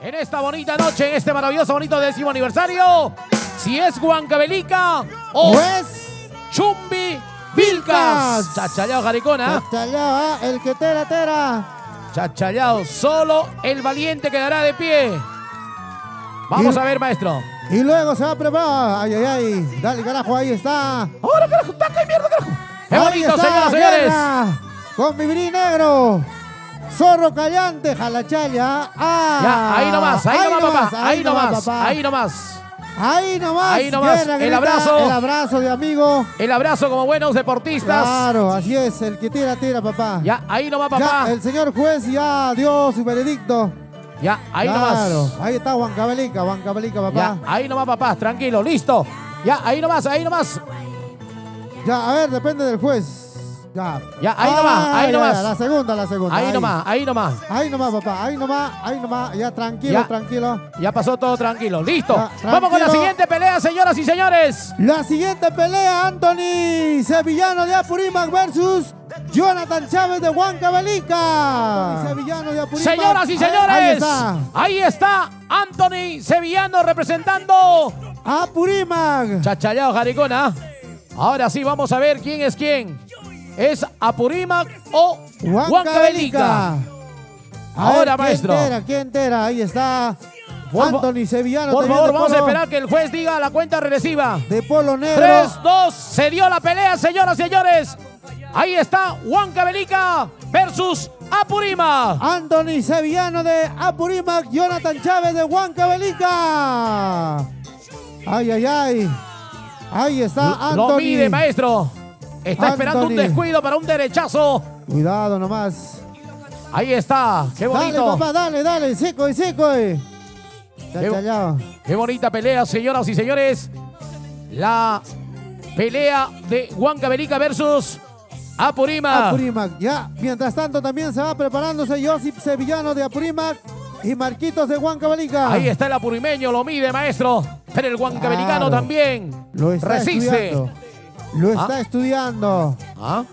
en esta bonita noche, en este maravilloso, bonito décimo aniversario. Si es Huancavelica o Pues, Chumbi Vilcas. Chachaleado, Jaricona. Chachallao, ah, el que tera, tera. Chachaleado. Solo el valiente quedará de pie. Vamos Y- a ver, maestro. Y luego se va a preparar. Ay, ay, ay. Dale, carajo, ahí está. Ahora, carajo, taca y mierda, carajo. ¡Qué bonito, señoras señores! Con Vibrí Negro. Zorro Callante, Jalachaya. Ah, Ya, ahí nomás, ahí, nomás, papá. Ahí nomás, papá. ahí nomás. Ahí nomás. Ahí nomás, guerra, el grita, abrazo. El abrazo de amigo. El abrazo como buenos deportistas. Claro, así es. El que tira, tira, papá. Ya, ahí nomás, Ya, papá. el señor juez ya dio su veredicto. Ya, ahí claro. nomás. Ahí está Huancabelica, Huancabelica, papá. Ya, ahí nomás, papá. Tranquilo, listo. Ya, ahí nomás, ahí nomás. Ya, a ver, depende del juez. Ya. Ya, ahí nomás, ahí ya, nomás. ya, la segunda, la segunda. Ahí nomás, ahí nomás. Ahí nomás, papá. Ahí nomás, ahí nomás. Ya, tranquilo, Ya. tranquilo. Ya pasó todo tranquilo. Listo. Vamos con la siguiente pelea, señoras y señores. La siguiente pelea, Anthony Sevillano de Apurímac versus Jonathan Chávez de Huancavelica. Sevillano de Apurímac. Señoras y Ahí señores. está. Ahí está Anthony Sevillano representando Apurímac. Chachallao Jaricona. Ahora sí, vamos a ver quién es quién. ¿Es Apurímac o Huancavelica? Ver, Ahora, ¿quién maestro. tera? ¿Quién tera? Ahí está. Anthony Sevillano. Por favor, vamos a esperar que el juez diga la cuenta regresiva. De polo negro. 3, 2, se dio la pelea, señoras y señores. Ahí está Huancavelica versus Apurímac. Anthony Sevillano de Apurímac, Jonathan Chávez de Huancavelica. Ay, ay, ay. Ahí está Anthony. Lo mide, maestro. Está esperando un descuido para un derechazo. Cuidado nomás. Ahí está. Qué Dale, bonito. papá, dale, dale. Seco y seco. eh. Chachallao. Qué bonita pelea, señoras y señores. La pelea de Huancavelica versus Apurímac. Apurímac. Ya, mientras tanto también se va preparándose Josip Sevillano de Apurímac y Marquitos de Huancavelica. Ahí está el apurimeño, lo mide, maestro. Pero el huancabelicano Claro. también Lo resiste. estudiando. Lo está Ah. estudiando. ¿Ah?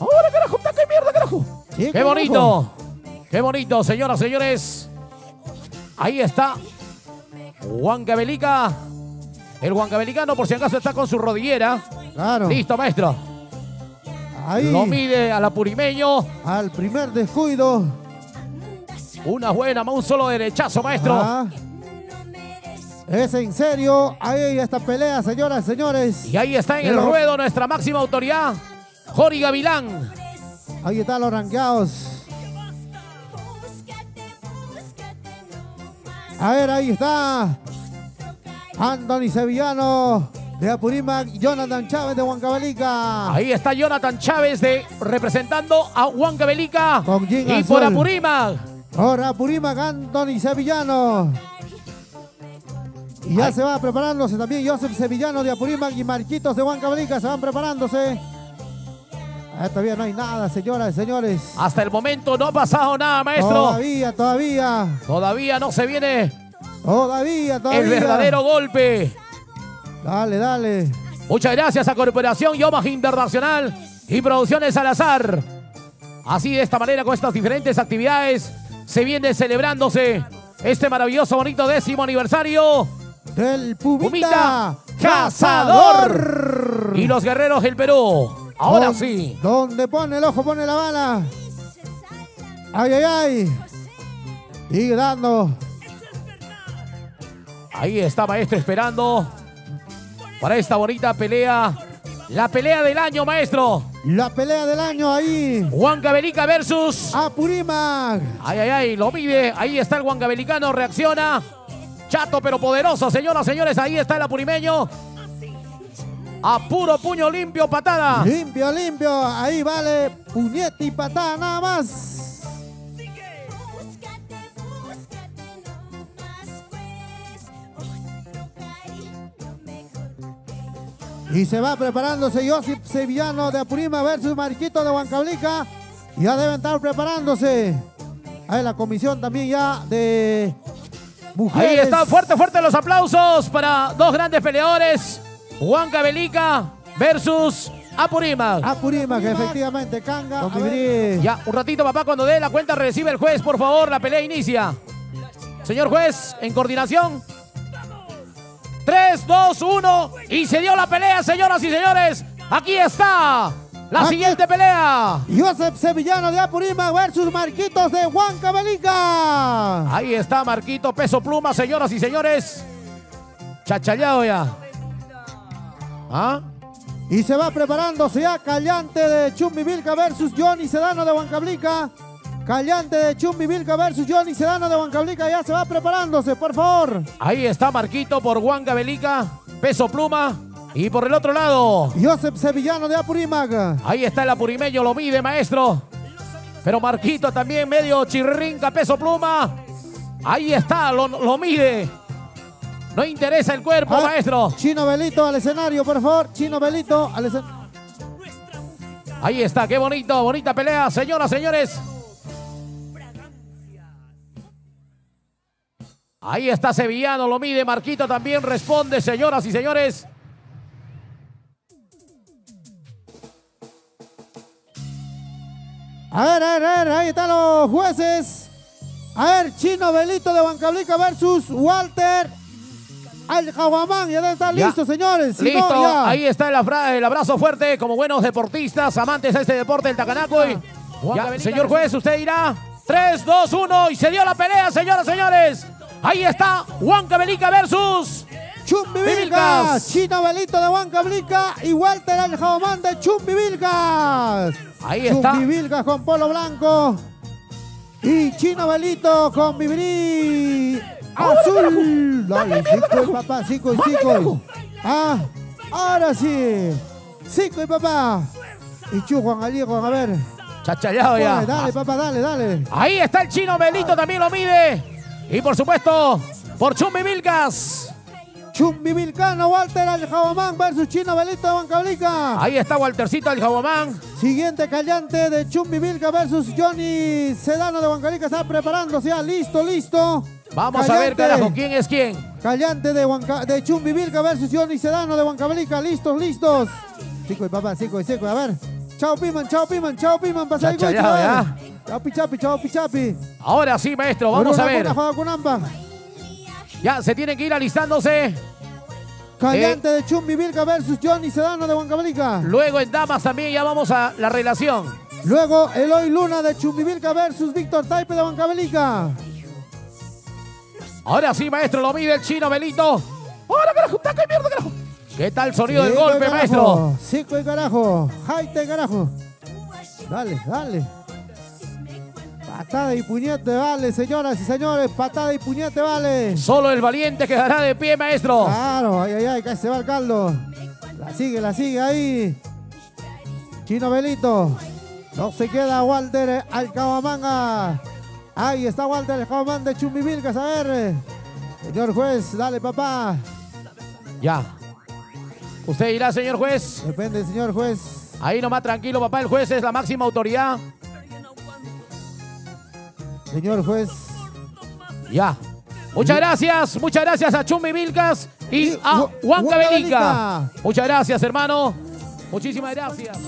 Ahora, carajo, está qué mierda, carajo. Sí, Qué bonito. Qué bonito, señoras, señores. Ahí está. Huancavelica. El huancabelicano, por si acaso, está con su rodillera. Claro. Listo, maestro. Ahí. Lo mide al apurimeño. Al primer descuido. Una buena, un solo derechazo, maestro. Ah. Es en serio. Ahí esta pelea, señoras y señores. Y ahí está en el ruedo nuestra máxima autoridad, Jori Gavilán. Ahí están los ranqueados. A ver, ahí está. Anthony Sevillano de Apurímac Jonathan Chávez de Huancavelica. Ahí está Jonathan Chávez de, representando a Con Jim y por. Apurímac. Ahora Apurímac, Anthony Sevillano. Y ya Ay. se va preparándose también Joseph Sevillano de Apurímac y Marquitos de Huancavelica se van preparándose. Ah, todavía no hay nada, señoras y señores. Hasta el momento no ha pasado nada, maestro. Todavía, todavía, Todavía no se viene todavía, todavía. el verdadero golpe. Dale, dale. Muchas gracias a Corporación Yomaj Internacional y Producciones Salazar. Así de esta manera, con estas diferentes actividades, se viene celebrándose este maravilloso, bonito décimo aniversario. Del Pumita, Pumita Cazador. Y los guerreros del Perú. Ahora Don- sí. Donde pone el ojo, pone la bala. Ay, ay, ay. Sigue dando. Ahí está Maestro esperando para esta bonita pelea. La pelea del año, Maestro. La pelea del año ahí. Huancavelica versus... Apurímac. Ay, ay, ay, lo mide. Ahí está el Huancabelicano, reacciona. Chato pero poderoso, señoras, señores. Ahí está el apurimeño. A puro puño limpio, patada. Limpio, limpio. Ahí vale puñete y patada nada más. Y se va preparándose Josip Sevillano de Apurima versus Marquito de Huancavelica. Ya deben estar preparándose. Ahí la comisión también ya de mujeres. Ahí están fuerte, fuerte los aplausos para dos grandes peleadores. Huancavelica versus Apurímac. Apurímac, efectivamente, Canga. Ya, un ratito, papá, cuando dé la cuenta recibe el juez, por favor, la pelea inicia. Señor juez, en coordinación. 3, 2, 1. Y se dio la pelea, señoras y señores. Aquí está la siguiente pelea. Joseph Sevillano de Apurímac versus Marquitos de Huancavelica. Ahí está Marquito Peso Pluma, señoras y señores. Chachaleado ya. ¿Ah? Y se va preparándose ya Callante de Chumbivilca versus Johnny Sedano de Huancablica. Callante de Chumbivilca versus Johnny Sedano de Huancablica. Ya se va preparándose, por favor. Ahí está Marquito por Juan Gabelica, Peso Pluma. Y por el otro lado, Joseph Sevillano de Apurímac. ahí está el apurimeño, lo mide, maestro. Pero Marquito también medio chirrinca, Peso Pluma. Ahí está, lo, lo mide. No interesa el cuerpo, Ah, maestro. Chino Belito al escenario, por favor. Chino Belito al escenario. Ahí está, qué bonito, bonita pelea, señoras, señores. Ahí está Sevillano, lo mide, Marquito también responde, señoras y señores. A ver, a ver, a ver, ahí están los jueces. A ver, Chino Belito de Huancablica versus Walter Al Jaguamán. Ya Ya. listos, señores. Si no, Listo, ya. ahí está el, abra- el abrazo fuerte como buenos deportistas, amantes a este deporte del Tacanacoy. Ya, señor juez, usted dirá 3, 2, 1 y se dio la pelea, señoras y señores. Ahí está Huanca Belica versus Chumbivilcas. Vilcas. Chino Belito de Huancablica y Walter Al Jaguamán de Chumbivilcas. Ahí está. Chumbivilcas con polo blanco. Y Chino Belito con vibrí azul. Dale, cinco y papá, cinco y cinco. Ah, ahora sí. Cinco y papá. Y Chu Juan Aliego, a ver. Chachallado ya. Dale, dale, papá, dale, dale. Ahí está el chino Belito, también lo mide. Y por supuesto, por Chumbi Vilcas. Chumbivilcano, Walter Al Jaguamán versus Chino Belito de Huancablica. Ahí está Waltercito el Jabomán. Siguiente callante de Chumbivilca versus Johnny Sedano de Huancalica. Está preparándose ya. Listo, listo. Vamos a ver, carajo, quién es quién. Callante de, Huanca, de Chumbivilca versus Johnny Sedano de Huancavelica. Listos, listos. Cinco y papá, cinco y cinco. A ver. Chao Piman, chao Piman, chao Piman. Pasa ahí, güey, ya. a ver. Chao Pichapi, chao Pichapi. Ahora sí, maestro, vamos a ver. Con. Ya se tienen que ir alistándose. Callante de Chumbivilca versus Johnny Sedano de Huancavelica. Luego en damas también ya vamos a la relación. Luego Eloy Luna de Chumbivilca versus Víctor Taipe de Huancavelica. Ahora sí, maestro, lo mide el chino Belito. ¡Ahora, carajo! ¡Taca de mierda, carajo! ¿Qué tal el sonido del Cinco y golpe, carajo, maestro? Cinco y carajo. Jaite carajo. Dale, dale. Patada y puñete, vale, señoras y señores. Patada y puñete, vale. Solo el valiente quedará de pie, maestro. Claro, ay, ay, ay, casi se va el caldo. La sigue, la sigue ahí. Chino Belito. No se queda Walter Alcabamanga. Ahí está Walter Alcabamán de Chumbivilcas. A ver. Señor juez, dale, papá. Ya. Usted dirá, señor juez. Depende, señor juez. Ahí nomás tranquilo, papá. El juez es la máxima autoridad. Señor juez. Ya. Muchas gracias, muchas gracias a Chumbi Vilcas y a Juan Cabelica. Muchas gracias, hermano. Muchísimas gracias.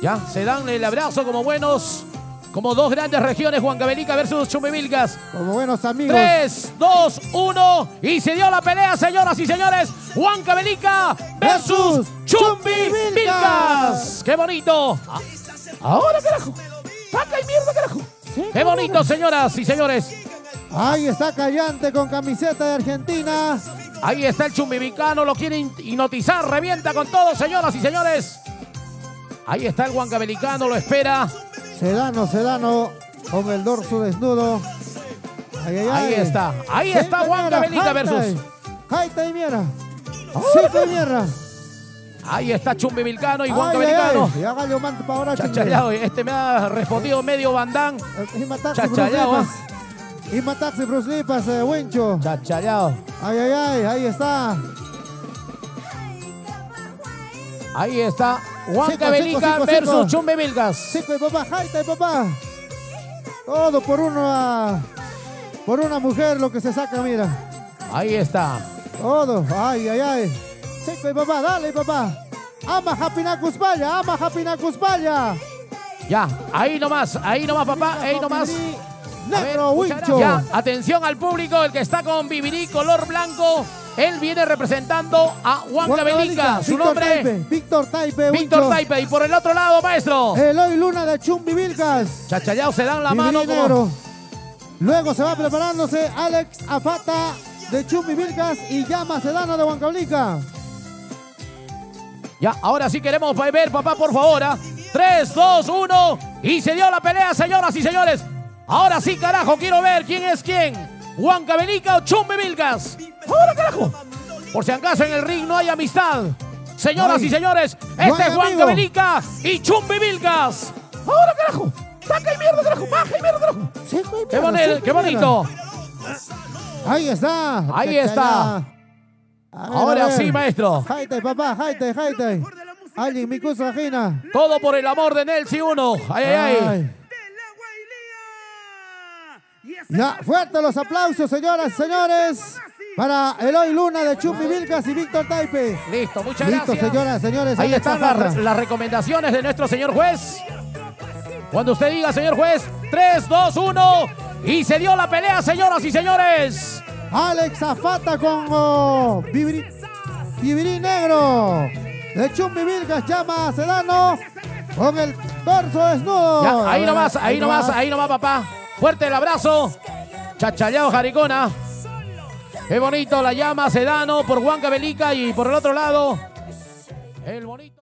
Ya, se dan el abrazo como buenos, como dos grandes regiones, Juan Cabelica versus Chumbi Vilcas. Como buenos amigos. 3, 2, 1 y se dio la pelea, señoras y señores. Juan Cabelica versus Versus Chumbi Chumbi Vilcas. ¡Qué bonito! Ah, Ahora, carajo. ¡Paca y mierda, carajo! ¡Qué bonito, señoras y señores! Ahí está Callante con camiseta de Argentina. Ahí está el chumbibicano, lo quiere hipnotizar, revienta con todo, señoras y señores. Ahí está el huancabelicano, lo espera. Sedano, Sedano con el dorso desnudo. Ay, ay, Ahí ay. está, ahí está Juan versus. Jaita y mierda. Cinco y. Ahí está y Juan Cabellicano. ay. Y para ahora, Chachaleado, este me ha respondido medio bandán. Bruce Lipas. Y Bruce Lipas, eh, Wincho. Chachaleado. Ay, ay, ay, ahí está. Ahí está Juan Cabelica versus cinco. Chumbivilcas. Cinco y papá, Jaita y papá. Todo por una, por una mujer lo que se saca, mira. Ahí está. Todo. Ay, ay, ay. Cinco y papá, dale papá. Ama Japinacuspaya, ama Japinacuspaya. Ya, ahí nomás, ahí nomás, papá, ahí nomás. Negro gracias. Ya, atención al público, el que está con Vivirí color blanco. Él viene representando a Juan Cabelica. Su Víctor nombre, Taipe, Víctor Taipe, Víctor. Taipe. Y por el otro lado, maestro. Eloy Luna de Chumbivilcas. Chachayao se dan la Vivirí mano. como-. Luego se va preparándose Alex Afata de Chumbivilcas y Llama Sedano de Huancablica. Ya, ahora sí queremos ver, papá, por favor. ¿ah? 3, 2, 1. Y se dio la pelea, señoras y señores. Ahora sí, carajo, quiero ver quién es quién. Juan Cabelica o Chumbi Vilgas. Ahora, carajo. Por si acaso en el ring no hay amistad. Señoras Ay, y señores, este es Juan amigo. Cabelica y Chumbi Vilgas. Ahora, carajo. Saca y mierda, carajo. Baja y mierda, carajo. Sí, güey, Qué, sí, qué bonito. Ahí está. Ahí está. Ver, Ahora sí, maestro. Jaite, papá, jaite, jaite. Alguien, mi cosa ajena. Todo por el amor de Nelsi 1. Ay, ay, ay. Ya, fuertes los aplausos, señoras y señores, para Eloy Luna de Chumbi Vilcas y Víctor Taipe. Listo, muchas Listo, gracias. señoras, señores. Ahí están las recomendaciones de nuestro señor juez. Cuando usted diga, señor juez, 3, 2, 1. Y se dio la pelea, señoras y señores. Alex Zafata con oh, Vivirí, Vivirí Negro. De Chumbi Vilcas llama a Sedano con el torso desnudo. Ya, ahí nomás, ahí nomás, ahí nomás, papá. Fuerte el abrazo. Chachaleado Jaricona. Qué bonito la llama Sedano por Juan Cabelica y por el otro lado, el bonito.